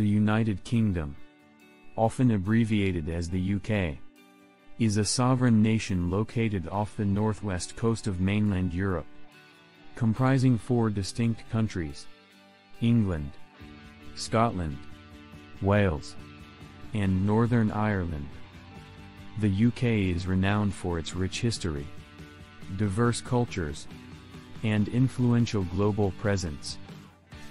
The United Kingdom, often abbreviated as the UK, is a sovereign nation located off the northwest coast of mainland Europe, comprising four distinct countries England, Scotland, Wales, and Northern Ireland. The UK is renowned for its rich history, diverse cultures, and influential global presence.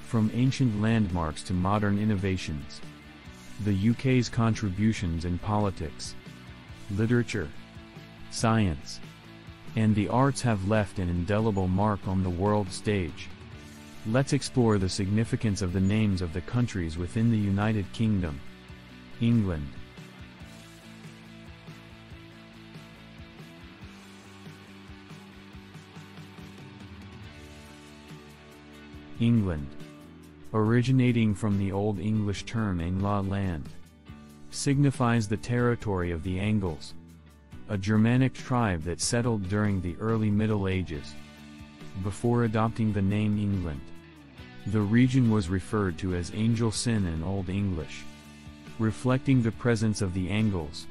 From ancient landmarks to modern innovations, the UK's contributions in politics, literature, science, and the arts have left an indelible mark on the world stage. Let's explore the significance of the names of the countries within the United Kingdom. England. England. Originating from the Old English term Angla land. Signifies the territory of the Angles. A Germanic tribe that settled during the early Middle Ages. Before adopting the name England. The region was referred to as Angelcyn in Old English. Reflecting the presence of the Angles.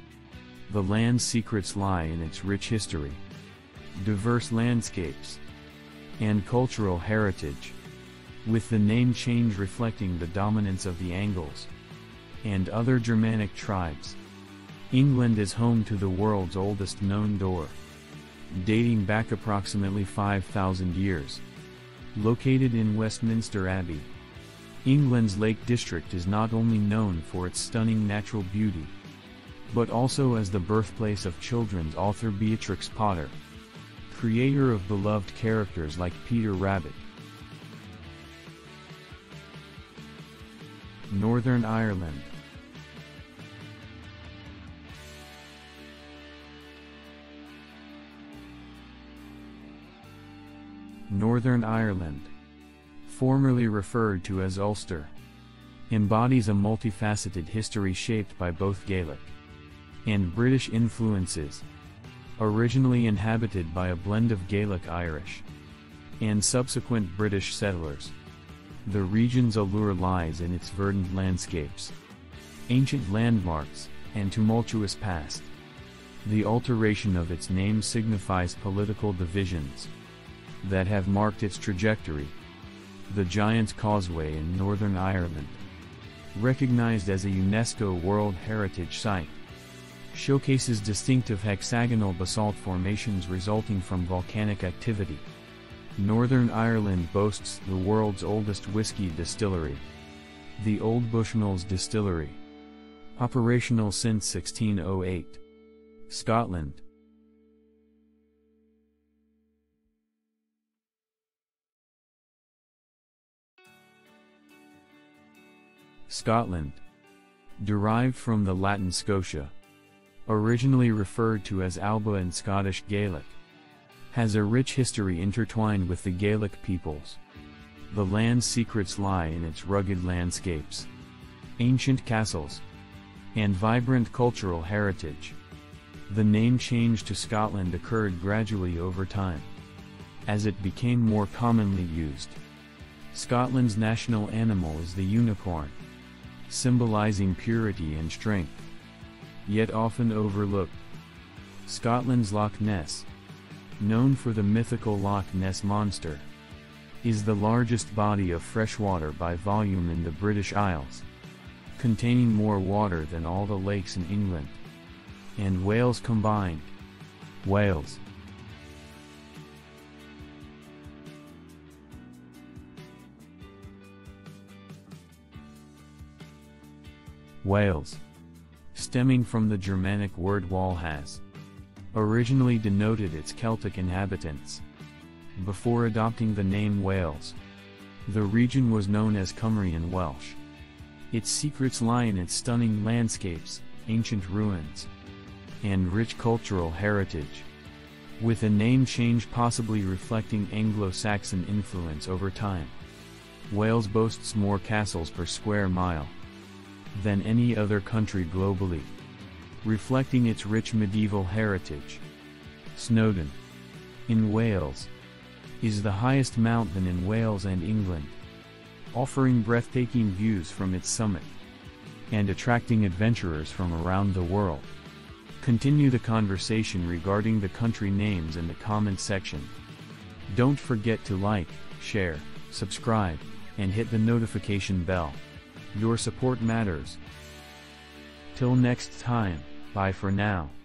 The land's secrets lie in its rich history, diverse landscapes, and cultural heritage with the name change reflecting the dominance of the Angles and other Germanic tribes. England is home to the world's oldest known door, dating back approximately 5,000 years. Located in Westminster Abbey, England's Lake District is not only known for its stunning natural beauty, but also as the birthplace of children's author Beatrix Potter, creator of beloved characters like Peter Rabbit. Northern Ireland Northern Ireland, formerly referred to as Ulster, embodies a multifaceted history shaped by both Gaelic and British influences. Originally inhabited by a blend of Gaelic Irish and subsequent British settlers. The region's allure lies in its verdant landscapes, ancient landmarks, and tumultuous past. The alteration of its name signifies political divisions that have marked its trajectory. The Giant's Causeway in Northern Ireland, recognized as a UNESCO World Heritage Site, showcases distinctive hexagonal basalt formations resulting from volcanic activity. Northern Ireland boasts the world's oldest whiskey distillery. The Old Bushmills Distillery. Operational since 1608. Scotland. Scotland. Derived from the Latin Scotia. Originally referred to as Alba in Scottish Gaelic has a rich history intertwined with the Gaelic peoples. The land's secrets lie in its rugged landscapes, ancient castles, and vibrant cultural heritage. The name change to Scotland occurred gradually over time, as it became more commonly used. Scotland's national animal is the unicorn, symbolizing purity and strength, yet often overlooked. Scotland's Loch Ness, known for the mythical Loch Ness Monster, is the largest body of freshwater by volume in the British Isles, containing more water than all the lakes in England and Wales combined. Wales. Wales. Stemming from the Germanic word Walhaz originally denoted its Celtic inhabitants. Before adopting the name Wales, the region was known as Cymru in Welsh. Its secrets lie in its stunning landscapes, ancient ruins, and rich cultural heritage. With a name change possibly reflecting Anglo-Saxon influence over time. Wales boasts more castles per square mile than any other country globally reflecting its rich medieval heritage. Snowdon, in Wales, is the highest mountain in Wales and England, offering breathtaking views from its summit. and attracting adventurers from around the world. Continue the conversation regarding the country names in the comment section. Don't forget to like, share, subscribe, and hit the notification bell. Your support matters. Till next time, bye for now.